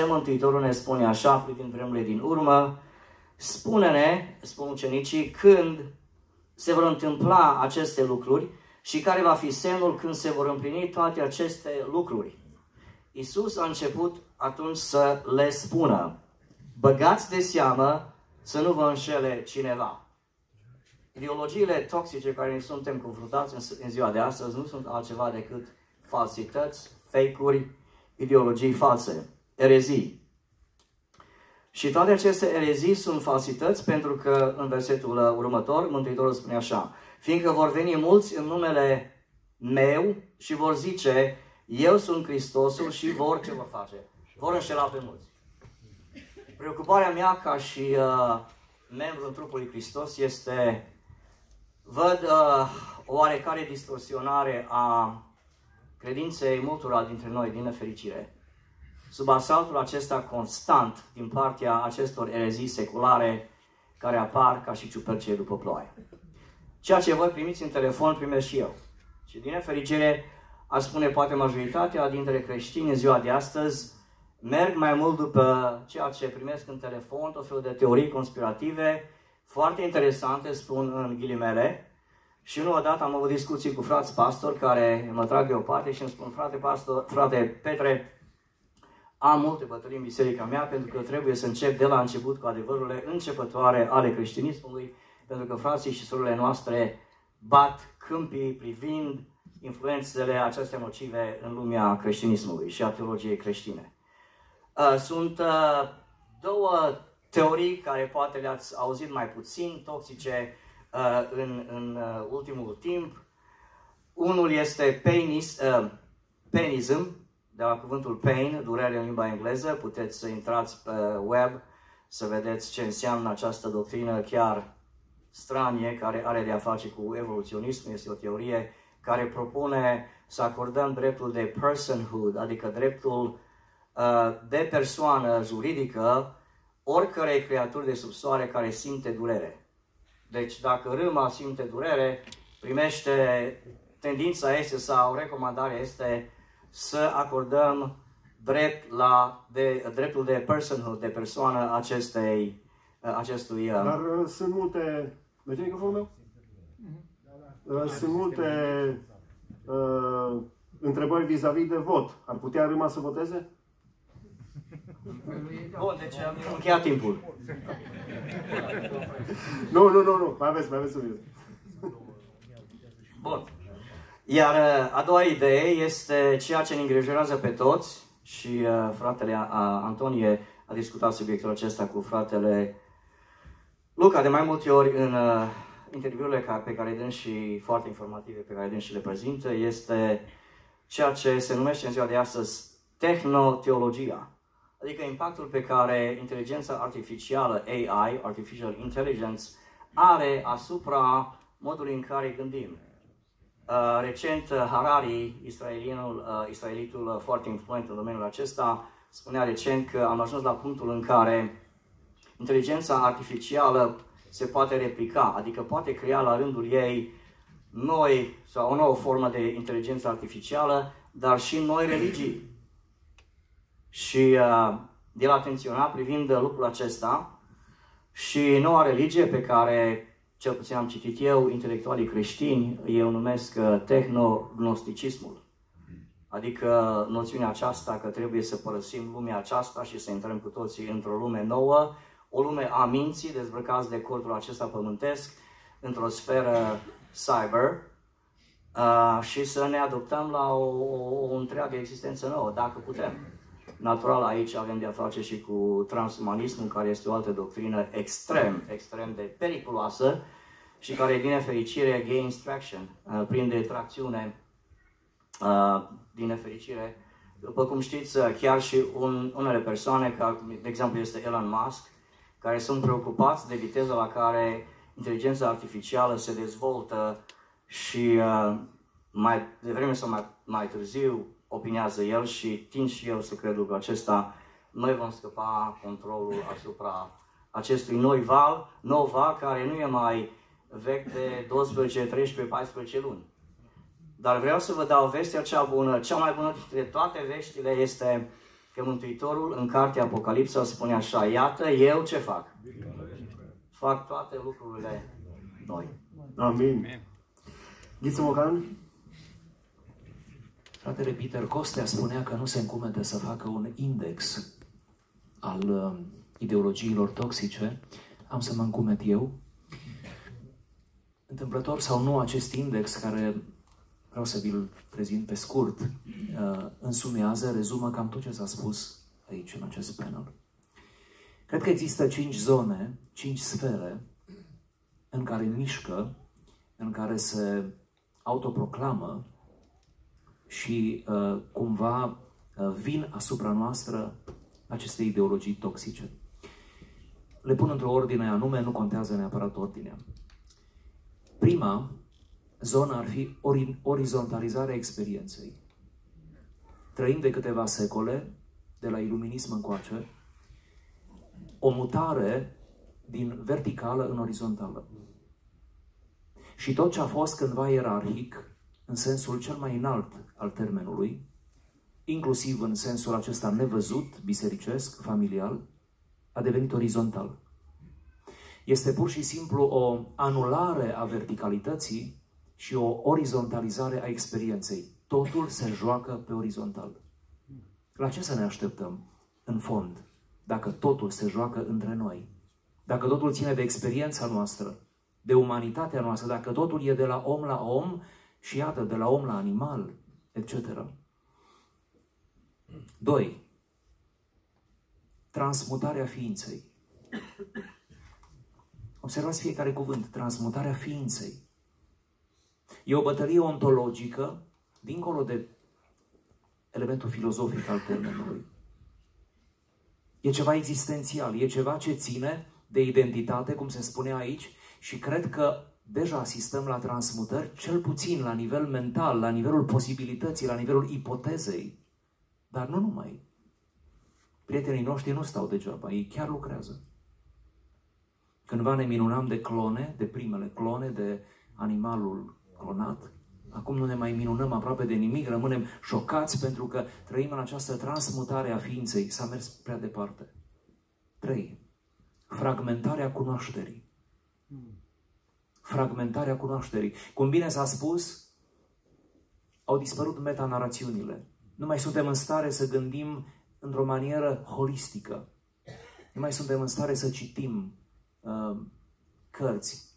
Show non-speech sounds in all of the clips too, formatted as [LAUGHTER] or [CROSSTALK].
Mântuitorul ne spune așa, privind vremurile din urmă, spune-ne, spun ucenicii, când se vor întâmpla aceste lucruri și care va fi semnul când se vor împlini toate aceste lucruri. Isus a început atunci să le spună, băgați de seamă să nu vă înșele cineva. Ideologiile toxice care ne suntem confruntați în ziua de astăzi nu sunt altceva decât falsități, fake-uri, ideologii false, erezii. Și toate aceste erezii sunt falsități pentru că în versetul următor Mântuitorul spune așa, fiindcă vor veni mulți în numele meu și vor zice, eu sunt Hristosul și vor ce vor face? Vor înșela pe mulți. Preocuparea mea ca și uh, membru în trupul lui Hristos este, văd uh, o oarecare distorsionare a credinței multora dintre noi, din nefericire. Sub asaltul acesta constant din partea acestor erezii seculare care apar ca și ciupercei după ploaie. Ceea ce voi primiți în telefon, primesc și eu. Și din nefericire, a spune poate majoritatea dintre creștini în ziua de astăzi, merg mai mult după ceea ce primesc în telefon, tot felul de teorii conspirative, foarte interesante, spun în ghilimele, și nu odată am avut discuții cu frați pastori care mă trag de o parte și îmi spun, frate pastor, frate Petre, am multe bătălii în biserica mea pentru că trebuie să încep de la început cu adevărurile începătoare ale creștinismului, pentru că frații și surorile noastre bat câmpii privind influențele acestea nocive în lumea creștinismului și a teologiei creștine. Uh, sunt uh, două teorii care poate le-ați auzit mai puțin, toxice uh, în, în ultimul timp. Unul este painis, painism, de la cuvântul pain, durere în limba engleză. Puteți să intrați pe web să vedeți ce înseamnă această doctrină chiar stranie, care are de a face cu evoluționism. Este o teorie care propune să acordăm dreptul de personhood, adică dreptul uh, de persoană juridică oricărei creaturi de sub soare care simte durere. Deci dacă râma simte durere, primește, tendința este sau recomandarea este să acordăm drept la, de, dreptul de personhood, de persoană acestei, uh, acestui... Uh, Dar uh, sunt multe... Merge microfonul meu? Uh, sunt multe uh, întrebări vis-a-vis de vot. Ar putea Râma să voteze? Bun, deci am încheiat timpul. nu, nu, nu, nu. Mai aveți, mai aveți un Bun. Iar uh, a doua idee este ceea ce ne îngrijorează pe toți și uh, fratele uh, Antonie a discutat subiectul acesta cu fratele Luca de mai multe ori în uh, interviurile pe care dând și foarte informative pe care dând și le prezintă este ceea ce se numește în ziua de astăzi tehnoteologia. Adică impactul pe care inteligența artificială, AI, Artificial Intelligence, are asupra modului în care gândim. Uh, recent, uh, Harari, israelianul, uh, israelitul uh, foarte influent în domeniul acesta, spunea recent că am ajuns la punctul în care inteligența artificială se poate replica, adică poate crea la rândul ei noi sau o nouă formă de inteligență artificială, dar și noi religii. Și uh, el a atenționat privind lucrul acesta și noua religie pe care, cel puțin am citit eu, intelectualii creștini, eu numesc uh, tehnognosticismul. Adică noțiunea aceasta că trebuie să părăsim lumea aceasta și să intrăm cu toții într-o lume nouă, o lume a minții, dezbrăcați de cortul acesta pământesc, într-o sferă cyber, uh, și să ne adoptăm la o, o, o întreagă existență nouă, dacă putem. Natural, aici avem de-a face și cu transumanismul, care este o altă doctrină extrem, extrem de periculoasă și care, din nefericire, gains traction, uh, prinde tracțiune, uh, din nefericire. După cum știți, uh, chiar și un, unele persoane, ca de exemplu este Elon Musk, care sunt preocupați de viteza la care inteligența artificială se dezvoltă și uh, mai devreme sau mai, mai târziu opinează el și tind și eu să cred lucrul acesta, noi vom scăpa controlul asupra acestui noi val, nou val care nu e mai vechi de 12, 13, 14 luni. Dar vreau să vă dau vestea cea bună, cea mai bună dintre toate veștile este că Mântuitorul în cartea Apocalipsa spune așa, iată, eu ce fac? Fac toate lucrurile noi. Amin. Ghiță Mocan? Fratele Peter Costea spunea că nu se încumete să facă un index al uh, ideologiilor toxice. Am să mă încumet eu. Întâmplător sau nu, acest index, care vreau să vi-l prezint pe scurt, uh, însumează, rezumă cam tot ce s-a spus aici, în acest panel. Cred că există cinci zone, cinci sfere în care mișcă, în care se autoproclamă și uh, cumva uh, vin asupra noastră aceste ideologii toxice. Le pun într-o ordine anume, nu contează neapărat ordinea. Prima zonă ar fi ori, orizontalizarea experienței. Trăim de câteva secole, de la iluminism încoace, o mutare din verticală în orizontală. Și tot ce a fost cândva ierarhic, în sensul cel mai înalt al termenului, inclusiv în sensul acesta nevăzut, bisericesc, familial, a devenit orizontal. Este pur și simplu o anulare a verticalității și o orizontalizare a experienței. Totul se joacă pe orizontal. La ce să ne așteptăm, în fond, dacă totul se joacă între noi? Dacă totul ține de experiența noastră, de umanitatea noastră, dacă totul e de la om la om și iată, de la om la animal, etc. 2. Transmutarea ființei. Observați fiecare cuvânt, transmutarea ființei. E o bătălie ontologică, dincolo de elementul filozofic al termenului. E ceva existențial, e ceva ce ține de identitate, cum se spune aici, și cred că deja asistăm la transmutări, cel puțin la nivel mental, la nivelul posibilității, la nivelul ipotezei. Dar nu numai. Prietenii noștri nu stau degeaba, ei chiar lucrează. Cândva ne minunam de clone, de primele clone, de animalul clonat. Acum nu ne mai minunăm aproape de nimic, rămânem șocați pentru că trăim în această transmutare a ființei. S-a mers prea departe. 3. Fragmentarea cunoașterii. Fragmentarea cunoașterii. Cum bine s-a spus, au dispărut metanarațiunile. Nu mai suntem în stare să gândim într-o manieră holistică. Nu mai suntem în stare să citim uh, cărți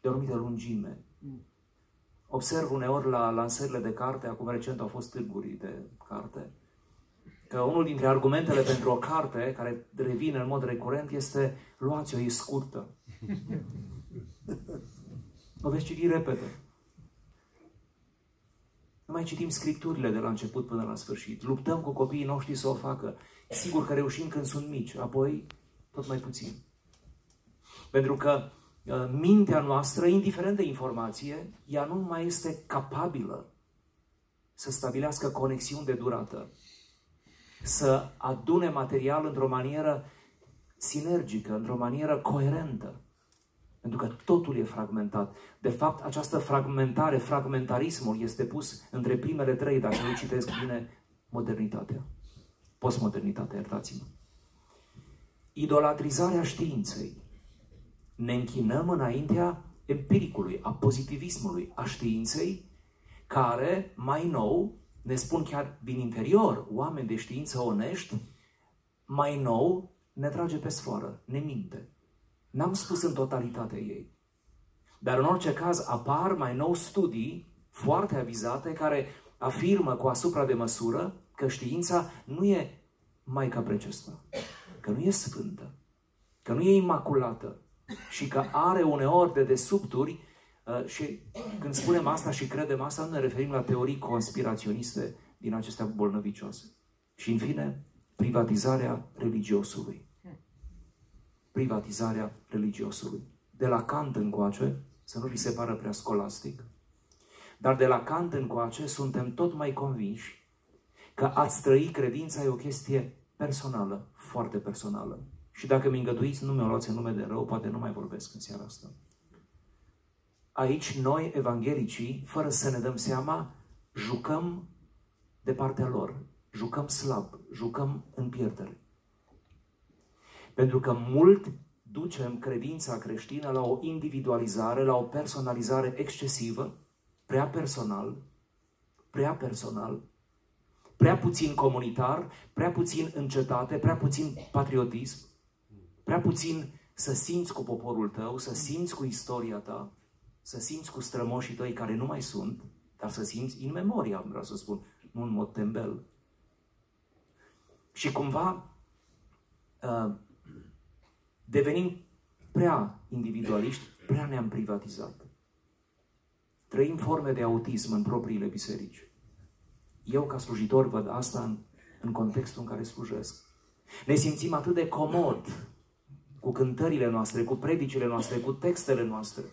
de o anumită lungime. Observ uneori la lansările de carte, acum recent au fost târguri de carte, că unul dintre argumentele pentru o carte care revine în mod recurent este luați-o, e scurtă. O veți citi repede. Nu mai citim scripturile de la început până la sfârșit. Luptăm cu copiii noștri să o facă. Sigur că reușim când sunt mici, apoi tot mai puțin. Pentru că uh, mintea noastră, indiferent de informație, ea nu mai este capabilă să stabilească conexiuni de durată, să adune material într-o manieră sinergică, într-o manieră coerentă. Pentru că totul e fragmentat. De fapt, această fragmentare, fragmentarismul este pus între primele trei, dacă nu citesc bine, modernitatea. Postmodernitatea, iertați-mă. Idolatrizarea științei. Ne închinăm înaintea empiricului, a pozitivismului, a științei, care, mai nou, ne spun chiar din interior, oameni de știință onești, mai nou ne trage pe sfoară, ne minte. N-am spus în totalitate ei. Dar în orice caz apar mai nou studii foarte avizate care afirmă cu asupra de măsură că știința nu e mai ca precesta, că nu e sfântă, că nu e imaculată și că are uneori de desubturi uh, și când spunem asta și credem asta, nu ne referim la teorii conspiraționiste din acestea bolnăvicioase. Și în fine, privatizarea religiosului privatizarea religiosului. De la Kant încoace, să nu vi se pară prea scolastic, dar de la Kant încoace suntem tot mai convinși că ați trăi credința e o chestie personală, foarte personală. Și dacă mi îngăduiți, nu mi-o luați în nume de rău, poate nu mai vorbesc în seara asta. Aici noi, evanghelicii, fără să ne dăm seama, jucăm de partea lor. jucăm slab, jucăm în pierdere. Pentru că mult ducem credința creștină la o individualizare, la o personalizare excesivă, prea personal, prea personal, prea puțin comunitar, prea puțin în cetate, prea puțin patriotism, prea puțin să simți cu poporul tău, să simți cu istoria ta, să simți cu strămoșii tăi care nu mai sunt, dar să simți în memoria, vreau să spun, nu în mod tembel. Și cumva uh, devenim prea individualiști, prea ne-am privatizat. Trăim forme de autism în propriile biserici. Eu, ca slujitor, văd asta în, în contextul în care slujesc. Ne simțim atât de comod cu cântările noastre, cu predicile noastre, cu textele noastre.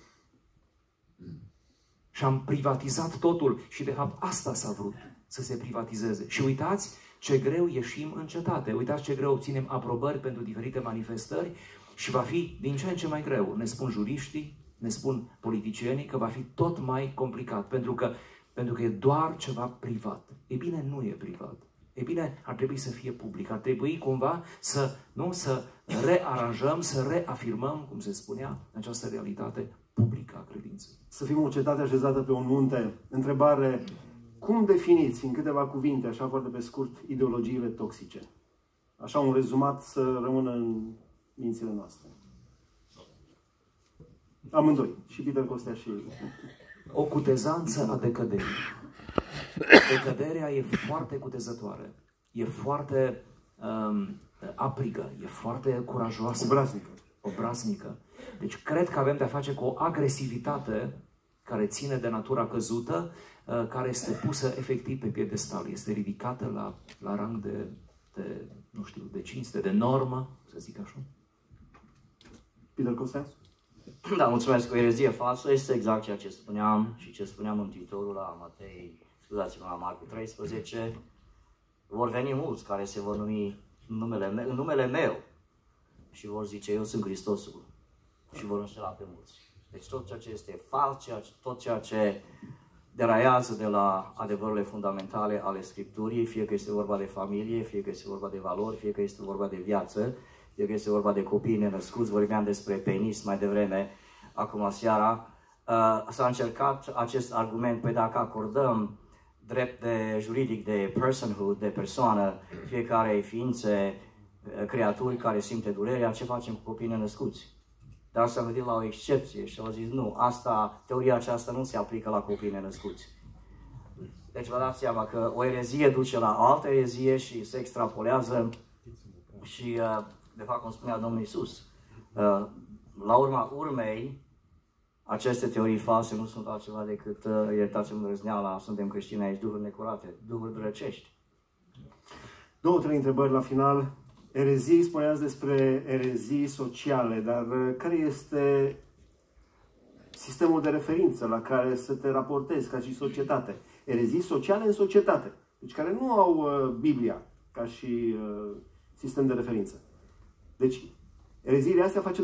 Și am privatizat totul și de fapt asta s-a vrut să se privatizeze. Și uitați ce greu ieșim în cetate, uitați ce greu obținem aprobări pentru diferite manifestări și va fi din ce în ce mai greu. Ne spun juriștii, ne spun politicienii că va fi tot mai complicat, pentru că, pentru că e doar ceva privat. E bine, nu e privat. E bine, ar trebui să fie public. Ar trebui cumva să, nu, să rearanjăm, să reafirmăm, cum se spunea, această realitate publică a credinței. Să fim o cetate așezată pe un munte. Întrebare, cum definiți în câteva cuvinte, așa foarte pe scurt, ideologiile toxice? Așa un rezumat să rămână în mințile noastre. Amândoi, și Peter Costea și... O cutezanță a decăderii. Decăderea e foarte cutezătoare, e foarte um, aprigă, e foarte curajoasă. Obraznică. Obraznică. Deci cred că avem de-a face cu o agresivitate care ține de natura căzută, uh, care este pusă efectiv pe piedestal, este ridicată la, la rang de, de, nu știu, de cinste, de normă, să zic așa. Peter Costea? [CLEARS THROAT] Da, mulțumesc. O erezie falsă este exact ceea ce spuneam și ce spuneam în Mântuitorul la Matei, scuzați-mă, la Marcu 13. Vor veni mulți care se vor numi în numele, meu, în numele meu și vor zice, eu sunt Hristosul și vor înșela pe mulți. Deci tot ceea ce este fals, ceea, tot ceea ce deraiază de la adevărurile fundamentale ale Scripturii, fie că este vorba de familie, fie că este vorba de valori, fie că este vorba de viață, fie că este vorba de copii nenăscuți, vorbeam despre penis mai devreme, acum seara, uh, s-a încercat acest argument, păi dacă acordăm drept de juridic de personhood, de persoană, fiecare ființe, uh, creaturi care simte durerea, ce facem cu copiii nenăscuți? Dar s-a gândit la o excepție și au zis, nu, asta, teoria aceasta nu se aplică la copiii nenăscuți. Deci vă dați seama că o erezie duce la altă erezie și se extrapolează și, uh, de fapt, cum spunea Domnul Isus, uh, la urma urmei, aceste teorii false nu sunt altceva decât, uh, iertați-mă răzneala, suntem creștini aici, duhuri necurate, duhuri drăcești. Două, trei întrebări la final. Erezii, spuneați despre erezii sociale, dar care este sistemul de referință la care să te raportezi ca și societate? Erezii sociale în societate, deci care nu au uh, Biblia ca și uh, sistem de referință. Deci, ereziile astea face,